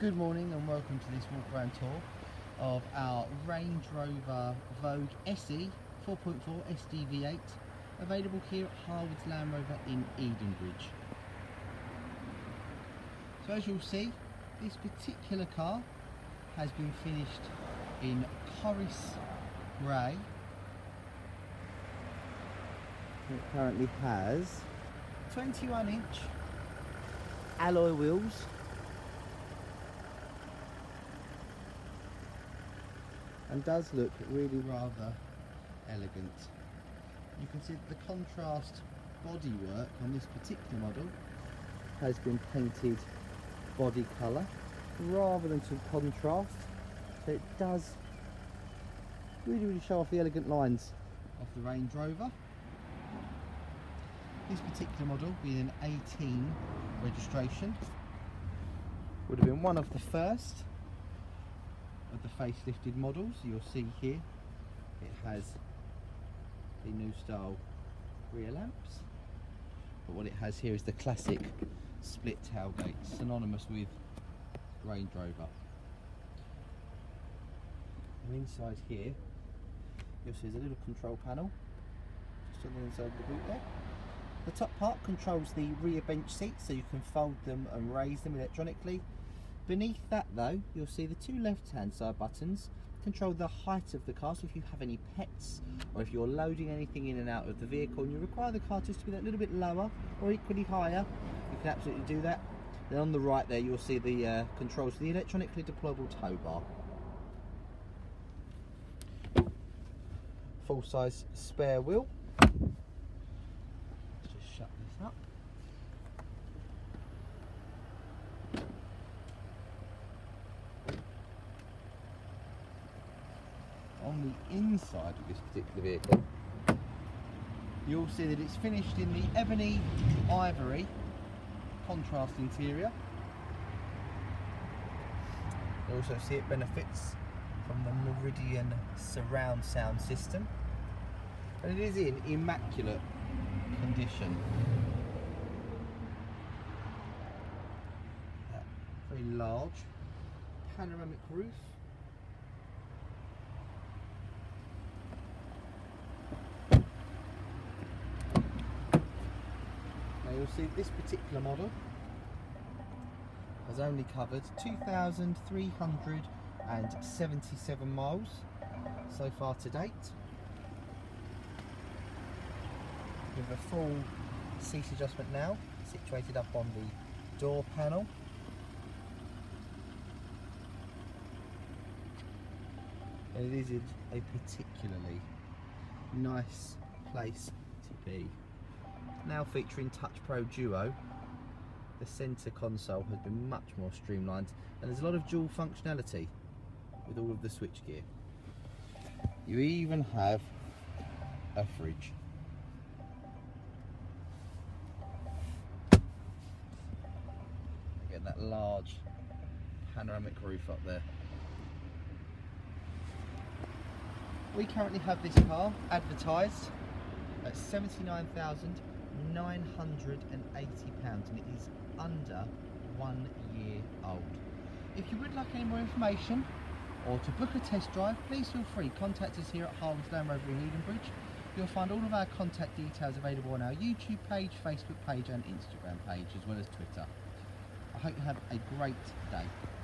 Good morning and welcome to this walk around tour of our Range Rover Vogue SE 4.4 SDV8 available here at Harwood's Land Rover in Edenbridge. So as you'll see this particular car has been finished in Corris Grey. It currently has 21 inch alloy wheels and does look really rather elegant. You can see the contrast bodywork on this particular model has been painted body colour rather than some contrast so it does really really show off the elegant lines of the Range Rover. This particular model being an 18 registration would have been one of the first of the facelifted models you'll see here. It has the new style rear lamps but what it has here is the classic split tailgate synonymous with Range Rover. And inside here you'll see there's a little control panel just on the inside of the boot there. The top part controls the rear bench seats so you can fold them and raise them electronically Beneath that though, you'll see the two left hand side buttons control the height of the car, so if you have any pets or if you're loading anything in and out of the vehicle and you require the car just to be that little bit lower or equally higher, you can absolutely do that. Then on the right there you'll see the uh, controls for the electronically deployable tow bar. Full size spare wheel. Let's just shut this up. On the inside of this particular vehicle, you'll see that it's finished in the ebony ivory contrast interior. You also see it benefits from the Meridian surround sound system. And it is in immaculate condition. Very large panoramic roof you'll see this particular model has only covered 2,377 miles so far to date. With a full seat adjustment now situated up on the door panel. And it is a particularly nice place to be now featuring Touch Pro Duo, the centre console has been much more streamlined and there's a lot of dual functionality with all of the switchgear. You even have a fridge. Again, that large panoramic roof up there. We currently have this car advertised at 79,000 £980 and it is under one year old. If you would like any more information or to book a test drive, please feel free. To contact us here at Harwood's Land Rover in Edenbridge. You'll find all of our contact details available on our YouTube page, Facebook page and Instagram page as well as Twitter. I hope you have a great day.